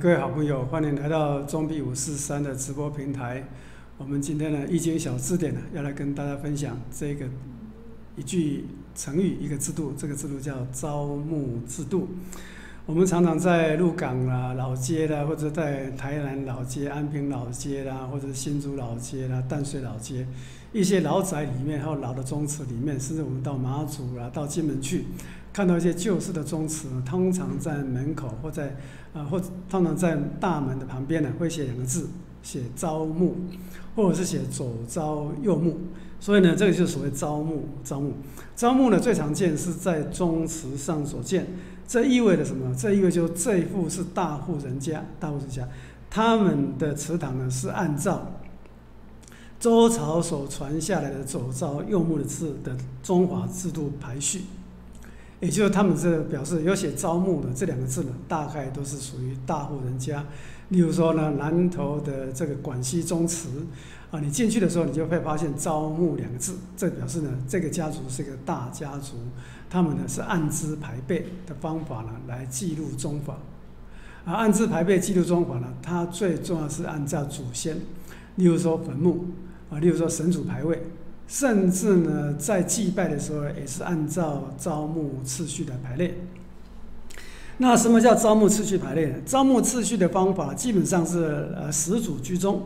各位好朋友，欢迎来到中币五四三的直播平台。我们今天呢，易经小字典呢，要来跟大家分享这个一句成语，一个制度。这个制度叫招募制度。我们常常在鹿港啦、老街啦，或者在台南老街、安平老街啦，或者新竹老街啦、淡水老街一些老宅里面，还有老的宗祠里面，甚至我们到马祖啦、到金门去。看到一些旧式的宗祠，通常在门口或在啊，或者通常在大门的旁边呢，会写两个字，写朝暮，或者是写左朝右暮。所以呢，这个就是所谓朝暮，朝暮，朝暮呢最常见是在宗祠上所见。这意味着什么？这意味就这一户是大户人家，大户人家，他们的祠堂呢是按照周朝所传下来的左朝右暮的字的中华制度排序。也就是他们这表示有写招募的这两个字呢，大概都是属于大户人家。例如说呢，南投的这个广西宗祠啊，你进去的时候，你就会发现“招募”两个字，这表示呢，这个家族是个大家族，他们呢是按支排辈的方法呢来记录宗法。啊，按支排辈记录宗法呢，它最重要是按照祖先，例如说坟墓啊，例如说神主牌位。甚至呢，在祭拜的时候也是按照招募次序的排列。那什么叫招募次序排列？招募次序的方法基本上是呃始祖居中，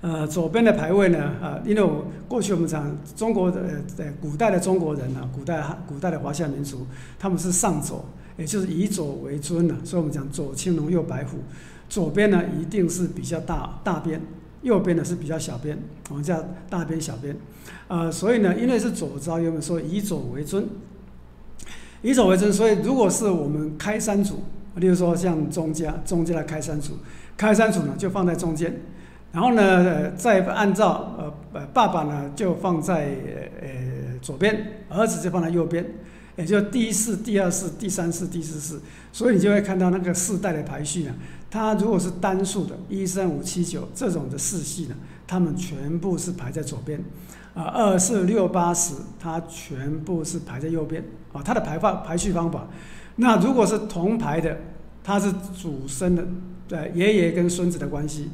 呃左边的排位呢，啊，因为我过去我们讲中国的呃古代的中国人呢，古代古代的华夏民族，他们是上左，也就是以左为尊的，所以我们讲左青龙右白虎，左边呢一定是比较大大边。右边呢是比较小边，我们叫大边小边，呃，所以呢，因为是左招，有没有说以左为尊？以左为尊，所以如果是我们开山组，例如说像中家，中家的开山组，开山组呢就放在中间，然后呢再按照呃呃爸爸呢就放在呃左边，儿子就放在右边，也就第一世、第二世、第三世、第四世，所以你就会看到那个世代的排序呢。它如果是单数的，一三五七九这种的四系呢，它们全部是排在左边，啊，二四六八十它全部是排在右边，啊，它的排放排序方法。那如果是同排的，它是祖孙的，对，爷爷跟孙子的关系。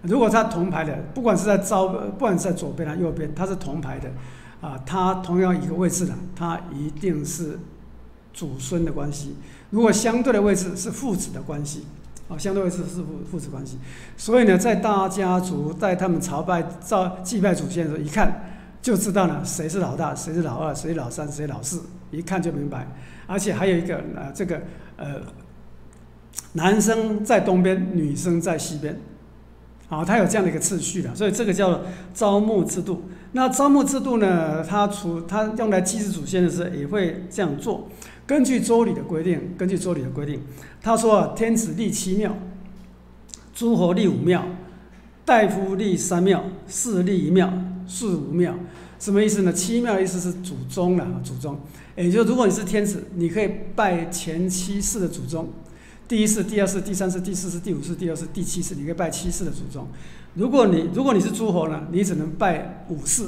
如果它同排的，不管是在招，不管是在左边还是右边，它是同排的，啊，它同样一个位置的，它一定是祖孙的关系。如果相对的位置是父子的关系。啊，相对位置是父父子关系，所以呢，在大家族在他们朝拜、造祭拜祖先的时候，一看就知道呢，谁是老大，谁是老二，谁老三，谁老四，一看就明白。而且还有一个呃，这个呃，男生在东边，女生在西边，啊，他有这样的一个次序的，所以这个叫做招募制度。那招募制度呢，它除它用来祭祀祖先的时候，也会这样做。根据周礼的规定，根据周礼的规定，他说啊：天子立七庙，诸侯立五庙，大夫立三庙，士立一庙，士无庙。什么意思呢？七庙意思是祖宗了，祖宗。也就如果你是天子，你可以拜前七世的祖宗，第一世、第二世、第三世、第四世、第五世、第六世、第七世，你可以拜七世的祖宗。如果你如果你是诸侯呢，你只能拜五世，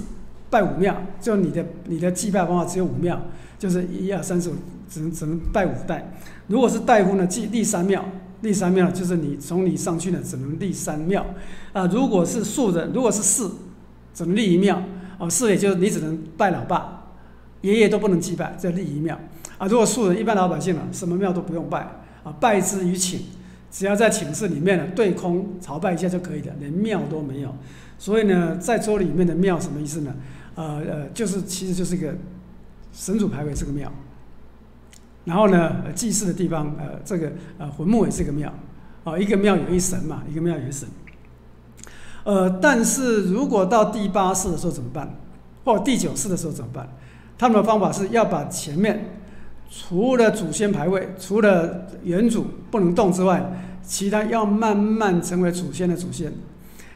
拜五庙，就你的你的祭拜方法只有五庙。就是一二三四五，只能只能拜五代。如果是大夫呢，祭立三庙，立三庙就是你从你上去呢，只能立三庙。啊，如果是庶人，如果是士，只能立一庙。哦，士也就是你只能拜老爸，爷爷都不能祭拜，就立一庙。啊，如果庶人，一般老百姓呢，什么庙都不用拜，啊，拜之于寝，只要在寝室里面呢，对空朝拜一下就可以了，连庙都没有。所以呢，在桌里面的庙什么意思呢？呃呃，就是其实就是一个。神主牌位是个庙，然后呢，祭祀的地方，呃，这个呃坟墓也是个庙，啊，一个庙有一神嘛，一个庙有一神。呃，但是如果到第八世的时候怎么办？或第九世的时候怎么办？他们的方法是要把前面除了祖先牌位，除了原主不能动之外，其他要慢慢成为祖先的祖先。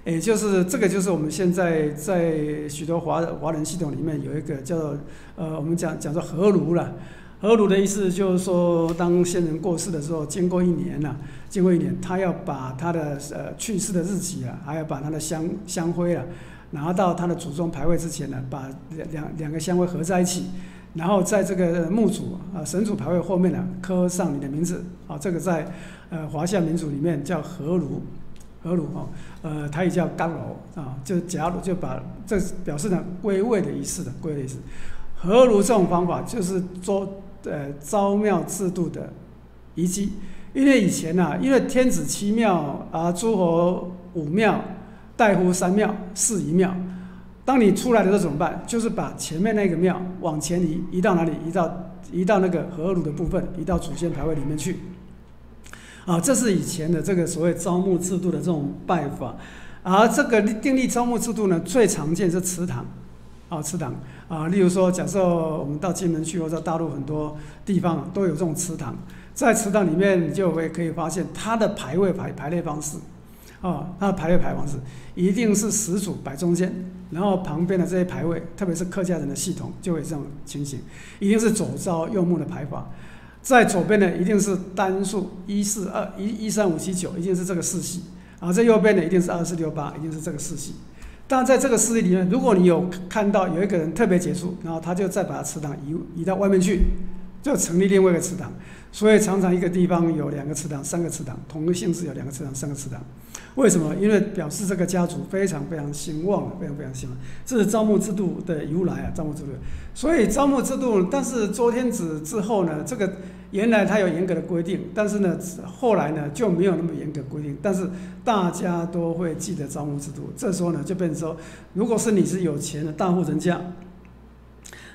也就是这个，就是我们现在在许多华华人系统里面有一个叫做呃，我们讲讲做合炉了。合炉的意思就是说，当先人过世的时候，经过一年了，经过一年，他要把他的呃去世的日期啊，还要把他的香香灰啊，拿到他的祖宗牌位之前呢，把两两两个香灰合在一起，然后在这个墓主啊神主牌位后面呢刻上你的名字啊，这个在呃华夏民族里面叫合炉，合炉哦，呃它也叫刚楼啊，就假如就把这表示呢归位的意思的归位的仪式，合炉这种方法就是做呃招庙制度的遗迹。因为以前呐，因为天子七庙啊，诸侯五庙，大夫三庙，四夷庙。当你出来的时候怎么办？就是把前面那个庙往前移，移到哪里？移到移到那个合炉的部分，移到祖先牌位里面去。啊，这是以前的这个所谓招募制度的这种拜法。而这个订立招募制度呢，最常见是祠堂。啊，祠堂啊，例如说，假设我们到金门去，或者大陆很多地方都有这种祠堂。在祠堂里面，你就会可以发现它的排位排排列方式，啊，它的排列排方式一定是始祖摆中间，然后旁边的这些排位，特别是客家人的系统就会这种情形，一定是左招右木的排法，在左边呢一定是单数一四二一一三五七九，一定是这个四系，然后，在右边呢一定是二四六八，一定是这个四系。但在这个四系里面，如果你有看到有一个人特别杰出，然后他就再把祠堂移移到外面去，就成立另外一个祠堂。所以常常一个地方有两个祠堂、三个祠堂，同一个性质有两个祠堂、三个祠堂，为什么？因为表示这个家族非常非常兴旺，非常非常兴旺。这是招募制度的由来啊，招募制度。所以招募制度，但是周天子之后呢，这个原来他有严格的规定，但是呢，后来呢就没有那么严格规定，但是大家都会记得招募制度。这时候呢，就变成说，如果是你是有钱的大户人家，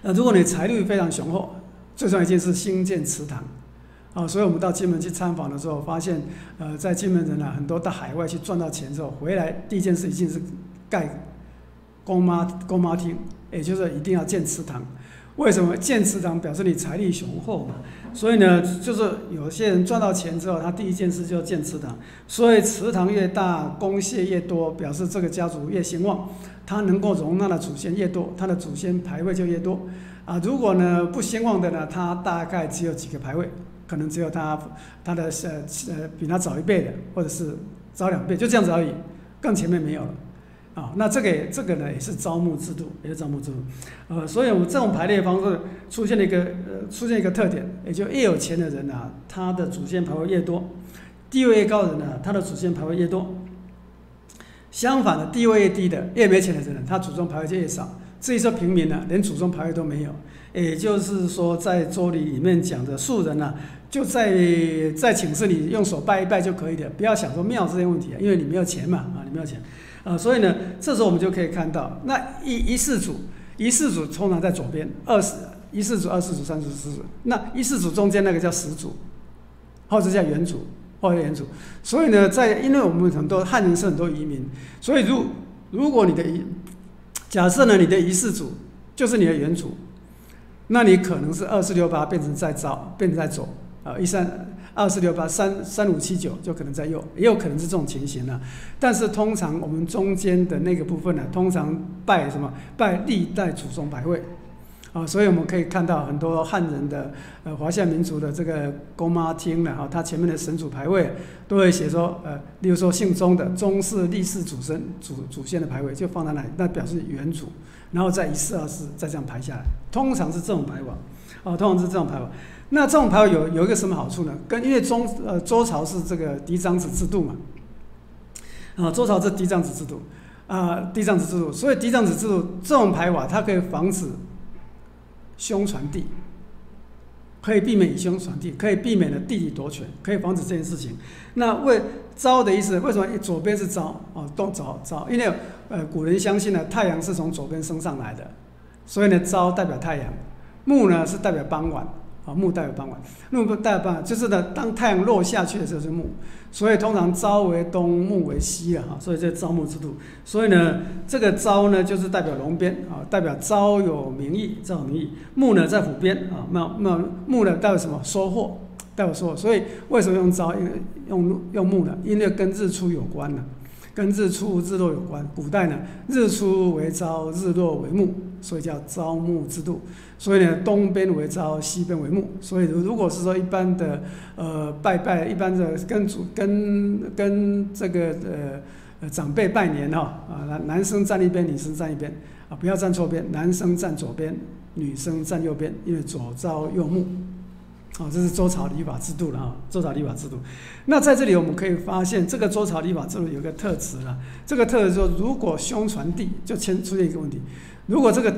那，如果你财力非常雄厚，最重要一件事，兴建祠堂。啊，所以我们到金门去参访的时候，发现，呃，在金门人呢，很多到海外去赚到钱之后，回来第一件事一定是盖公妈公妈厅，也就是一定要建祠堂。为什么建祠堂？表示你财力雄厚嘛。所以呢，就是有些人赚到钱之后，他第一件事就要建祠堂。所以祠堂越大，公谢越多，表示这个家族越兴旺，他能够容纳的祖先越多，他的祖先牌位就越多。啊，如果呢不兴旺的呢，他大概只有几个牌位。可能只有他他的呃呃比他早一辈的，或者是早两辈，就这样子而已，更前面没有了啊。那这个这个呢也是招募制度，也是招募制度，呃，所以我们这种排列方式出现了一个呃出现一个特点，也就越有钱的人呢，他的祖先牌位越多；地位越高的人呢，他的祖先牌位越多。相反的，地位越低的、越没钱的人，他祖宗牌位就越少。至于说平民呢，连祖宗牌位都没有。也就是说，在周礼里面讲的庶人呢。就在在寝室里用手拜一拜就可以的，不要想说庙这些问题啊，因为你没有钱嘛，啊，你没有钱，啊，所以呢，这时候我们就可以看到，那一一世祖，一世祖通常在左边，二世一世祖、二世祖、三世祖，那一世祖中间那个叫始祖，或者叫元祖，或者元祖。所以呢，在因为我们很多汉人是很多移民，所以如如果你的一假设呢，你的一世祖就是你的元祖，那你可能是二四六八变成在招，变成在左。啊，一三二四六八三三五七九就可能在右，也有可能是这种情形呢。但是通常我们中间的那个部分呢，通常拜什么？拜历代祖宗牌位。啊，所以我们可以看到很多汉人的呃华夏民族的这个公妈厅了哈，它前面的神主牌位都会写说，呃，例如说姓钟的钟氏历世祖先祖祖先的牌位就放在那里，那表示元祖，然后再一世二世再这样排下来，通常是这种排法。啊，通常是这种排法。那这种排法有有一个什么好处呢？跟因为中呃周朝是这个嫡长子制度嘛，啊周朝是嫡长子制度啊嫡长子制度，所以嫡长子制度这种排法它可以防止兄传弟，可以避免以兄传弟，可以避免了弟弟夺权，可以防止这件事情。那为招的意思，为什么左边是招啊？东招招，因为呃古人相信呢太阳是从左边升上来的，所以呢招代表太阳，木呢是代表傍晚。啊，木代表傍晚，木不代表傍晚，就是呢，当太阳落下去的时候是木，所以通常朝为东，暮为西啊，哈，所以这朝暮之度，所以呢，这个朝呢就是代表龙边啊，代表朝有名义，朝有名义，暮呢在虎边啊，那那暮呢代表什么？收获，代表收获，所以为什么用朝？因为用用木呢？因为跟日出有关呢。跟日出日落有关。古代呢，日出为朝，日落为暮，所以叫朝暮之度。所以呢，东边为朝，西边为暮。所以如果是说一般的呃拜拜，一般的跟主跟跟这个呃呃长辈拜年哈啊，男男生站一边，女生站一边啊，不要站错边，男生站左边，女生站右边，因为左朝右暮。啊，这是周朝礼法制度了啊，周朝礼法制度。那在这里我们可以发现，这个周朝礼法制度有个特质了，这个特质说，如果兄传弟，就牵出现一个问题，如果这个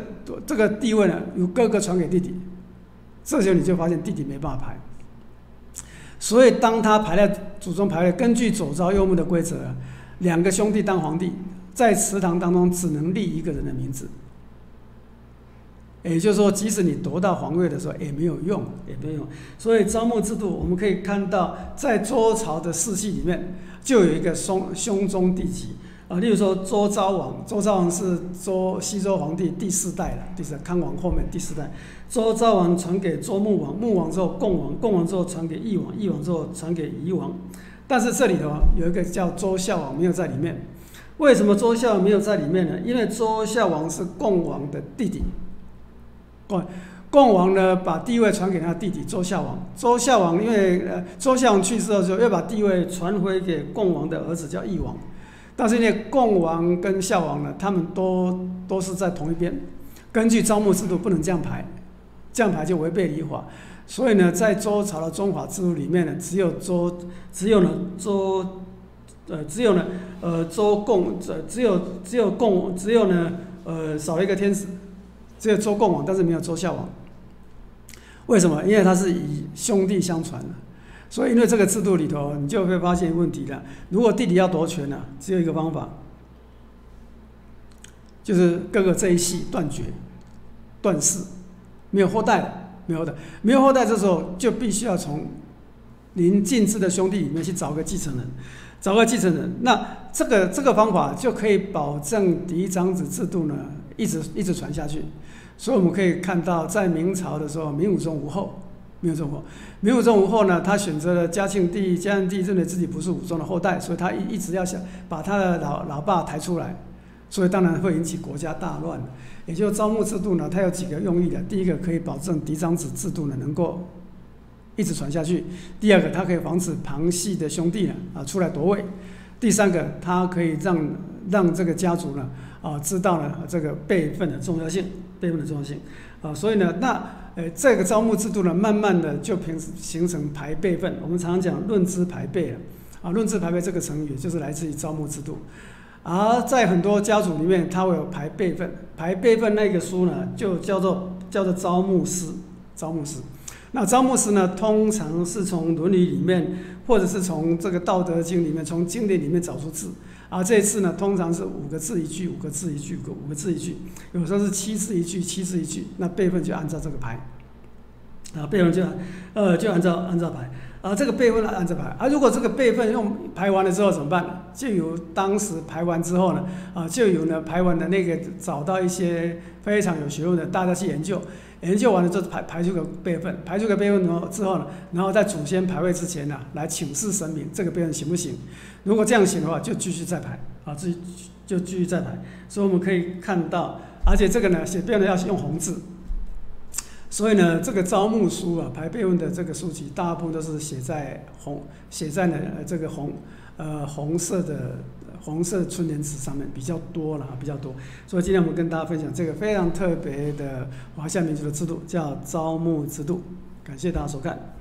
这个地位呢，由哥哥传给弟弟，这时候你就发现弟弟没办法排。所以当他排在祖宗排列，根据左朝右暮的规则，两个兄弟当皇帝，在祠堂当中只能立一个人的名字。也就是说，即使你夺到皇位的时候也没有用，也没有用。所以招募制度，我们可以看到，在周朝的世系里面，就有一个兄兄终弟及啊。例如说，周昭王，周昭王是周西周皇帝第四代了，第四康王后面第四代。周昭王传给周穆王，穆王之后共王，共王之后传给义王，义王之后传给夷王。但是这里头有一个叫周孝王没有在里面。为什么周孝王没有在里面呢？因为周孝王是共王的弟弟。共共王呢，把地位传给他弟弟周孝王。周孝王因为呃周孝王去世的时候，又把地位传回给共王的儿子叫义王。但是呢，共王跟孝王呢，他们都都是在同一边。根据招募制度，不能这样排，这样排就违背礼法。所以呢，在周朝的宗法制度里面呢，只有周，只有呢周，呃，只有呢呃周共，只只有只有共，只有呢呃少了一个天子。只有周共王，但是没有周孝王。为什么？因为他是以兄弟相传的，所以因为这个制度里头，你就会发现问题了。如果弟弟要夺权呢，只有一个方法，就是哥哥这一系断绝、断世，没有后代，没有的，没有后代，这时候就必须要从您近支的兄弟里面去找个继承人，找个继承人。那这个这个方法就可以保证嫡长子制度呢，一直一直传下去。所以我们可以看到，在明朝的时候，明武宗无后，明武宗无后，明武宗无后呢，他选择了嘉庆帝，嘉庆帝认为自己不是武宗的后代，所以他一一直要想把他的老老爸抬出来，所以当然会引起国家大乱。也就招募制度呢，它有几个用意的：第一个可以保证嫡长子制度呢能够一直传下去；第二个，它可以防止旁系的兄弟呢啊出来夺位；第三个，它可以让让这个家族呢啊知道了这个辈分的重要性。辈分的重要性，啊，所以呢，那呃，这个招募制度呢，慢慢的就平形成排辈分。我们常常讲论资排辈了，啊，论资排辈这个成语就是来自于招募制度。而在很多家族里面，它会有排辈分，排辈分那个书呢，就叫做叫做招募师，招募师。那招募师呢，通常是从伦理里面，或者是从这个道德经里面，从经典里面找出字。啊，这一次呢，通常是五个字一句，五个字一句，五个字一句，有时候是七字一句，七字一句，那辈分就按照这个排，啊，辈分就，呃，就按照按照排，啊，这个辈分按照排，啊，如果这个辈分用排完了之后怎么办呢？就由当时排完之后呢，啊，就有呢排完的那个找到一些非常有学问的大家去研究。研究完了之后排排出个辈份，排出个辈分然后之后呢，然后在祖先排位之前呢，来请示神明这个辈份行不行？如果这样行的话，就继续再排啊，继续就继续再排。所以我们可以看到，而且这个呢写辈分要用红字，所以呢这个招募书啊排辈分的这个书籍，大部分都是写在红写在呢这个红呃红色的。红色春联纸上面比较多了，比较多，所以今天我们跟大家分享这个非常特别的华夏民族的制度，叫招募制度。感谢大家收看。